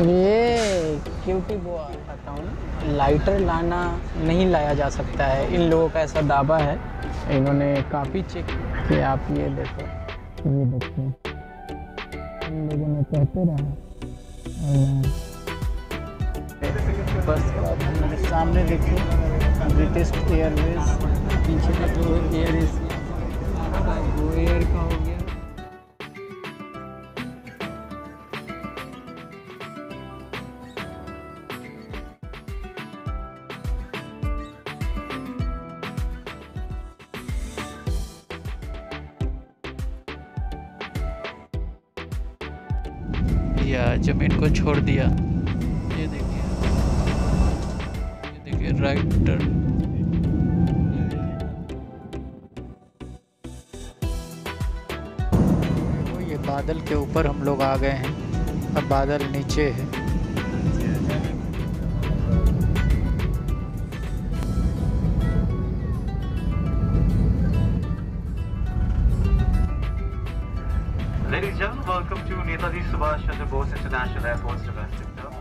ये cutie boy बताऊँ ना लाइटर लाना नहीं लाया जा सकता है। इन लोगों का ऐसा दावा है। इन्होंने काफ़ी चेक कि आप ये देखो। ये देखो। इन लोगों ने कहते रहा। बस मेरे सामने देखिए ब्रिटिश एयरवेज पीछे का जो एयर एशिया या ज़मीन को छोड़ दिया। ये देखिए। ये देखिए राइट टर्न बादल के ऊपर हम लोग आ गए हैं। अब बादल नीचे है। Ladies and gentlemen, welcome to Netaji Subhash Chandra Bose International Airport's domestic terminal.